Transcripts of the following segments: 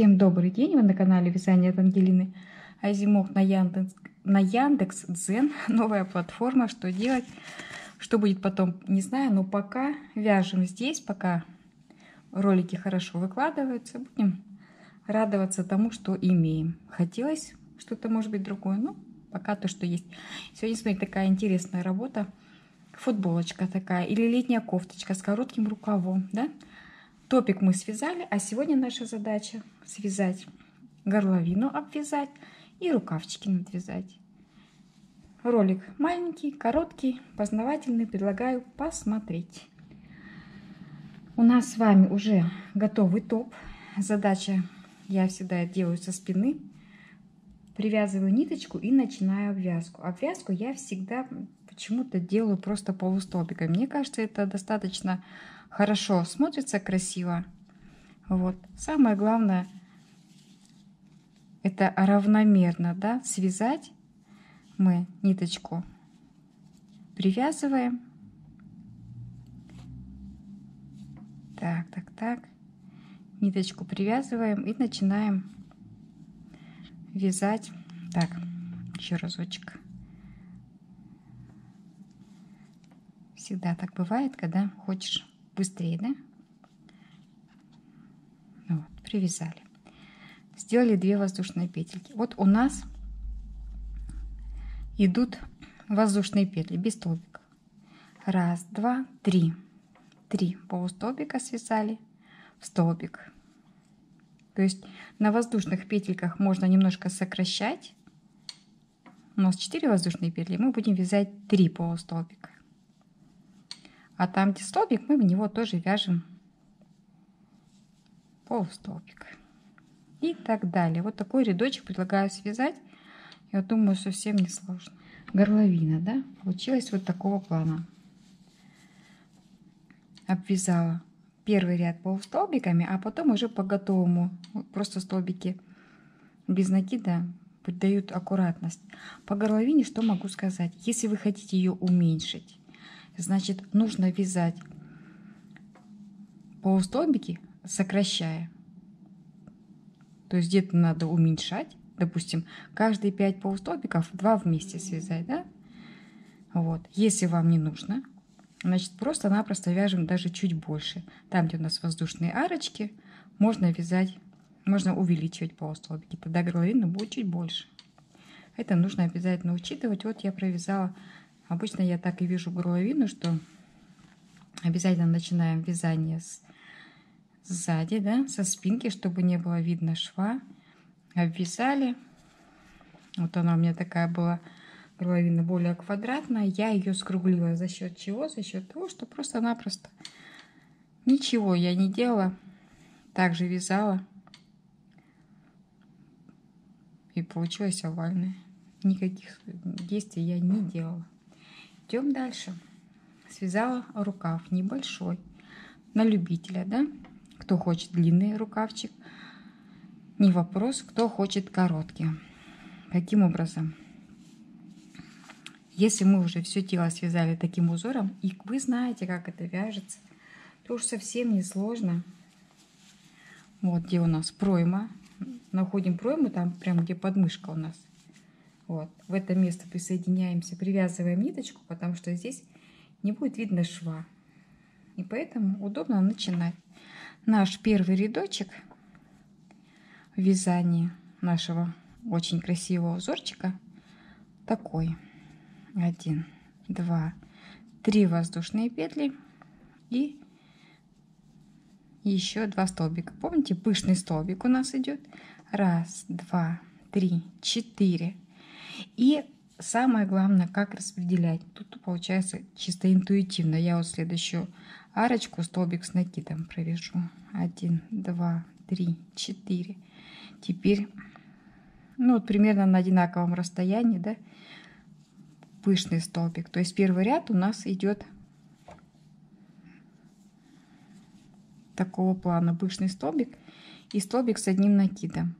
Всем добрый день! Вы на канале Вязание от Ангелины Азимов на Яндекс, на Яндекс Дзен. Новая платформа. Что делать? Что будет потом, не знаю. Но пока вяжем здесь, пока ролики хорошо выкладываются, будем радоваться тому, что имеем. Хотелось что-то, может быть, другое, но пока то, что есть. Сегодня, смотрите, такая интересная работа. Футболочка такая или летняя кофточка с коротким рукавом, да? Топик мы связали, а сегодня наша задача связать горловину, обвязать и рукавчики надвязать. Ролик маленький, короткий, познавательный, предлагаю посмотреть. У нас с вами уже готовый топ. Задача я всегда делаю со спины. Привязываю ниточку и начинаю обвязку. Обвязку я всегда почему-то делаю просто полустолбиком. Мне кажется, это достаточно хорошо смотрится, красиво. Вот. Самое главное, это равномерно, да, связать мы ниточку, привязываем. Так, так, так. Ниточку привязываем и начинаем вязать. Так, еще разочек. Всегда так бывает, когда хочешь быстрее, да? Вот, привязали. Сделали две воздушные петельки. Вот у нас идут воздушные петли без столбика. Раз, два, три. Три полустолбика связали в столбик. То есть на воздушных петельках можно немножко сокращать. У нас 4 воздушные петли, мы будем вязать 3 полустолбика. А там, где столбик, мы в него тоже вяжем полустолбик. И так далее. Вот такой рядочек предлагаю связать. Я думаю, совсем не сложно. Горловина, да, получилась вот такого плана. Обвязала первый ряд полустолбиками, а потом уже по готовому. Просто столбики без накида придают аккуратность. По горловине что могу сказать? Если вы хотите ее уменьшить, Значит, нужно вязать полустолбики, сокращая. То есть где-то надо уменьшать. Допустим, каждые 5 полустолбиков 2 вместе связать, да? Вот. Если вам не нужно, значит, просто-напросто вяжем даже чуть больше. Там, где у нас воздушные арочки, можно вязать, можно увеличивать полустолбики. Тогда горловина будет чуть больше. Это нужно обязательно учитывать. Вот я провязала Обычно я так и вижу горловину, что обязательно начинаем вязание с сзади, да, со спинки, чтобы не было видно шва. Обвязали. Вот она у меня такая была горловина более квадратная. Я ее скруглила за счет чего? За счет того, что просто-напросто ничего я не делала. Также вязала. И получилось овальное. Никаких действий я не делала. Идем дальше. Связала рукав небольшой, на любителя, да? Кто хочет длинный рукавчик, не вопрос, кто хочет короткий. Каким образом? Если мы уже все тело связали таким узором, и вы знаете, как это вяжется, то уж совсем не сложно. Вот где у нас пройма. Находим пройму, там прям где подмышка у нас. Вот. В это место присоединяемся, привязываем ниточку, потому что здесь не будет видно шва. И поэтому удобно начинать. Наш первый рядочек вязания нашего очень красивого узорчика такой. Один, два, три воздушные петли и еще два столбика. Помните, пышный столбик у нас идет. Раз, два, три, четыре, и самое главное, как распределять. Тут получается чисто интуитивно. Я вот следующую арочку столбик с накидом провяжу. Один, два, три, четыре. Теперь, ну вот примерно на одинаковом расстоянии, да, пышный столбик. То есть первый ряд у нас идет такого плана пышный столбик и столбик с одним накидом.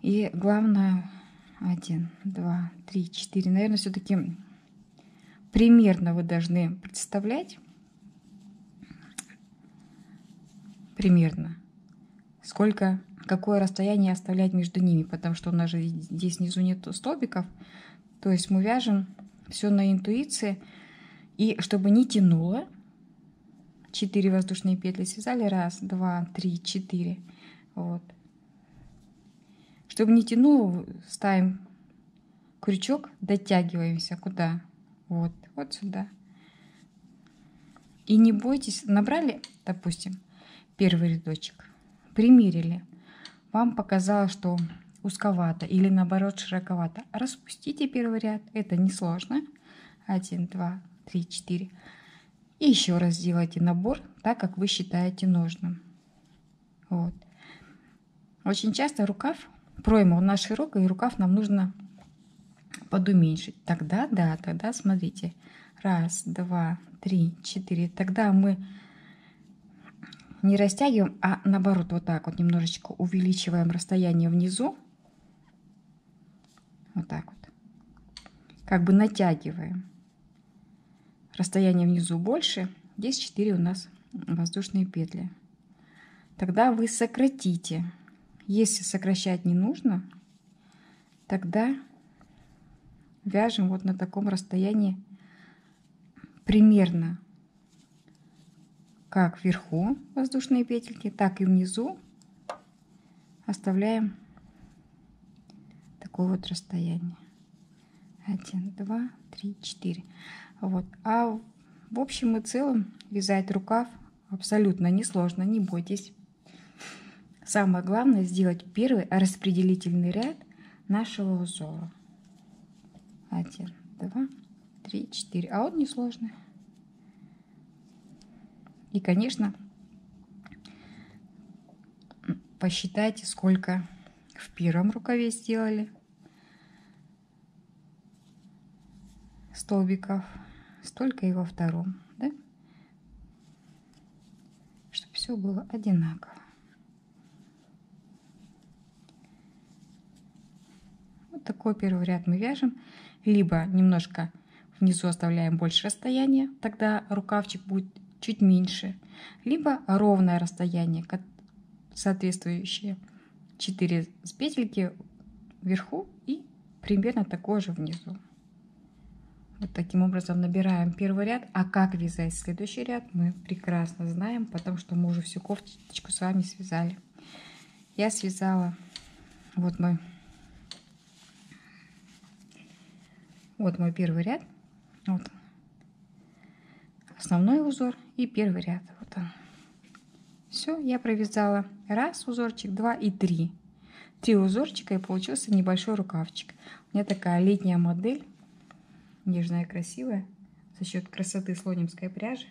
И главное один, два, три, четыре. Наверное, все-таки примерно вы должны представлять, примерно, сколько, какое расстояние оставлять между ними, потому что у нас же здесь внизу нет столбиков. То есть мы вяжем все на интуиции. И чтобы не тянуло, 4 воздушные петли связали. Раз, два, три, четыре. Вот. Чтобы не тянуло, ставим крючок, дотягиваемся куда? Вот, вот сюда. И не бойтесь, набрали, допустим, первый рядочек, примерили. Вам показалось, что узковато или наоборот широковато. Распустите первый ряд, это несложно. Один, два, три, четыре. И еще раз сделайте набор так, как вы считаете нужным. Вот. Очень часто рукав, пройма у нас широкая, и рукав нам нужно подуменьшить. Тогда, да, тогда смотрите. Раз, два, три, четыре. Тогда мы не растягиваем, а наоборот вот так вот немножечко увеличиваем расстояние внизу. Вот так вот. Как бы натягиваем. Расстояние внизу больше. Здесь 4 у нас воздушные петли. Тогда вы сократите. Если сокращать не нужно, тогда вяжем вот на таком расстоянии примерно как вверху воздушные петельки, так и внизу оставляем такое вот расстояние. 1, 2, 3, 4. Вот. А в общем и целом вязать рукав абсолютно несложно, не бойтесь. Самое главное сделать первый распределительный ряд нашего узора. Один, два, три, четыре. А он несложный. И, конечно, посчитайте, сколько в первом рукаве сделали столбиков, столько и во втором, да? Чтобы все было одинаково. Такой первый ряд мы вяжем. Либо немножко внизу оставляем больше расстояния, тогда рукавчик будет чуть меньше, либо ровное расстояние, соответствующее 4 с петельки вверху и примерно такое же внизу. Вот таким образом набираем первый ряд. А как вязать следующий ряд, мы прекрасно знаем, потому что мы уже всю кофточку с вами связали. Я связала, вот мой, вот мой первый ряд. Вот основной узор и первый ряд. Вот он. Все, я провязала раз узорчик, два и три. Три узорчика и получился небольшой рукавчик. У меня такая летняя модель, нежная красивая, за счет красоты слонимской пряжи,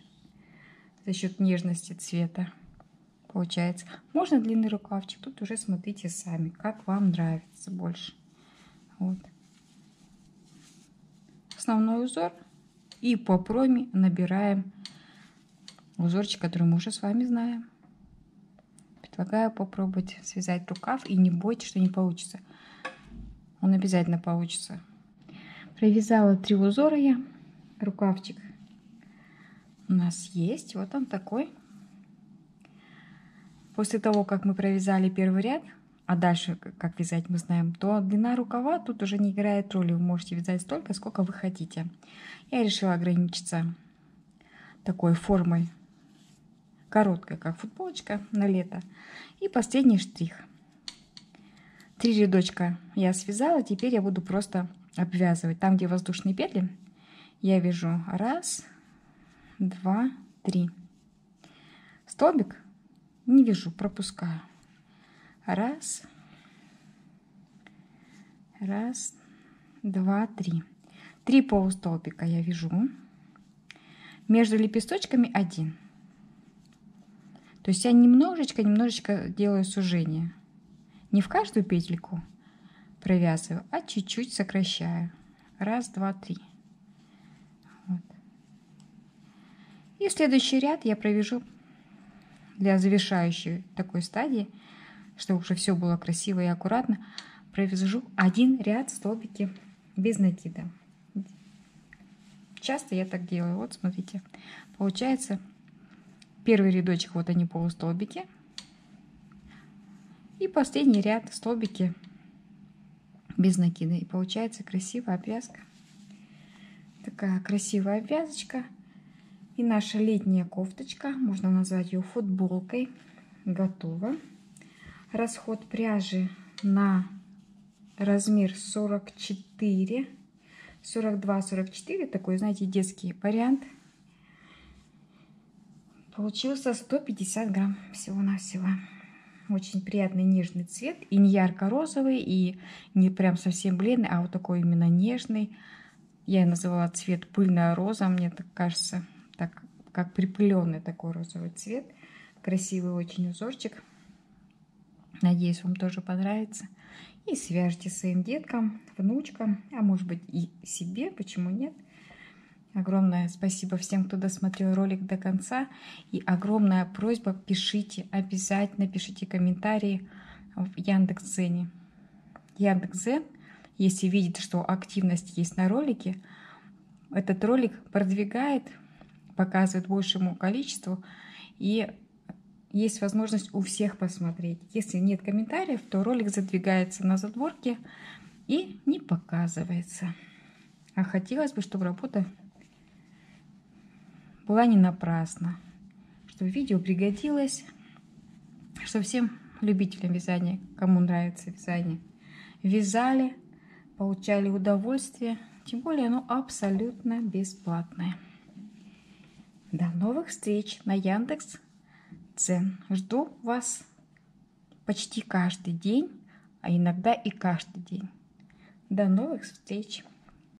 за счет нежности цвета получается. Можно длинный рукавчик, тут уже смотрите сами, как вам нравится больше. Вот. Основной узор и по проме набираем узорчик, который мы уже с вами знаем. Предлагаю попробовать связать рукав и не бойтесь, что не получится. Он обязательно получится. Провязала три узора я. Рукавчик у нас есть. Вот он такой. После того, как мы провязали первый ряд, а дальше как вязать мы знаем, то длина рукава тут уже не играет роли. Вы можете вязать столько, сколько вы хотите. Я решила ограничиться такой формой, короткой, как футболочка на лето. И последний штрих. Три рядочка я связала, теперь я буду просто обвязывать. Там, где воздушные петли, я вяжу раз, два, три. Столбик не вяжу, пропускаю. Раз. Раз, два, три. Три полустолбика я вяжу. Между лепесточками один. То есть я немножечко, немножечко делаю сужение. Не в каждую петельку провязываю, а чуть-чуть сокращаю. Раз, два, три. Вот. И следующий ряд я провяжу для завершающей такой стадии чтобы уже все было красиво и аккуратно, провяжу один ряд столбики без накида. Часто я так делаю. Вот, смотрите. Получается, первый рядочек, вот они полустолбики. И последний ряд столбики без накида. И получается красивая обвязка. Такая красивая обвязочка. И наша летняя кофточка, можно назвать ее футболкой, готова. Расход пряжи на размер 44, 42-44, такой, знаете, детский вариант. Получился 150 грамм всего-навсего. Очень приятный нежный цвет. И не ярко-розовый, и не прям совсем бледный, а вот такой именно нежный. Я называла цвет пыльная роза, мне так кажется, так как припыленный такой розовый цвет. Красивый очень узорчик. Надеюсь, вам тоже понравится. И свяжите своим деткам, внучкам, а может быть и себе, почему нет. Огромное спасибо всем, кто досмотрел ролик до конца. И огромная просьба, пишите, обязательно пишите комментарии в Яндекс.Дзене. Яндекс.Дзен, если видит, что активность есть на ролике, этот ролик продвигает, показывает большему количеству. И есть возможность у всех посмотреть. Если нет комментариев, то ролик задвигается на задворке и не показывается. А хотелось бы, чтобы работа была не напрасна, чтобы видео пригодилось, что всем любителям вязания, кому нравится вязание, вязали, получали удовольствие, тем более оно абсолютно бесплатное. До новых встреч на Яндекс Цен. Жду вас почти каждый день, а иногда и каждый день. До новых встреч!